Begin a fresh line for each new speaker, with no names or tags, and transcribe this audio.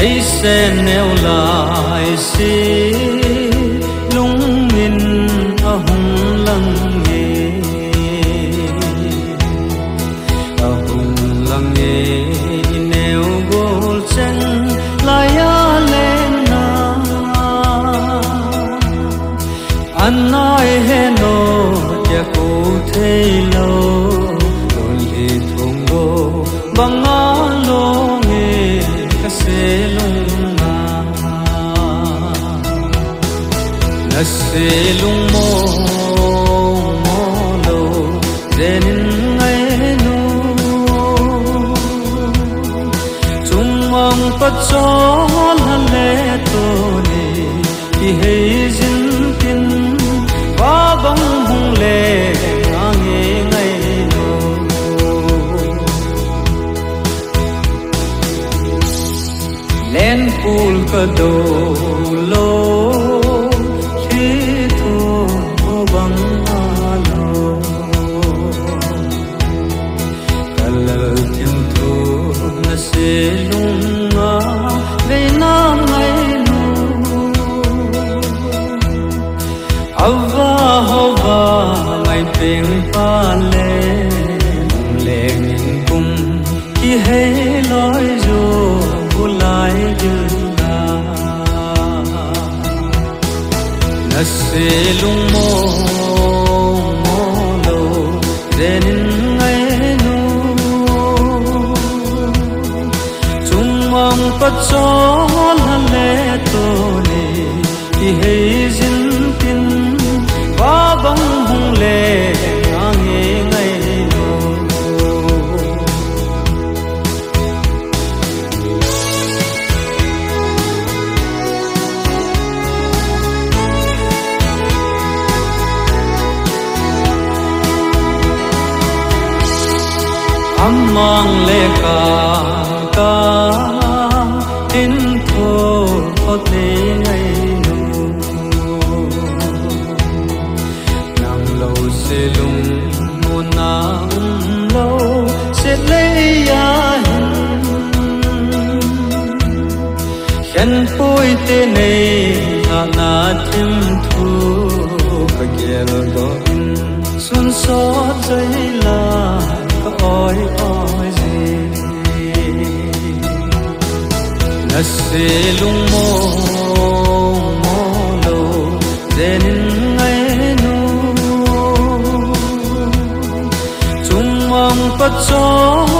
thấy xe neo lại xí lung in a hùng lăng nghề. A hùng lăng nghề neo gỗ chân lại a lên na. Anh nói hẹn nô cha cô thấy lâu đôi lì thùng gỗ bằng ngõ na lung mo mo lo denin ngai nu chung mong pa chol hale to ni ki hei jin kin ba bang hung le ngange ngai no len pul ka do lo ngai peng pa lệ nhìn cung khi kum lối dù loi lại bulai ta. Na xê lung mô mô lo đến ngay nu. Chung mong bất gió hale lê tô ki khi jin dinh amang le ka ka in tho có thể ngai nu nam lo se lung muôn nàng lo se le ya khen poi te nei hà na tim thu. Ka gel do sun so chai la ôi ôi gì? Là sẽ lung mô mô lô đến ngay nu. Chung mong bất chol